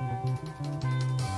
あ!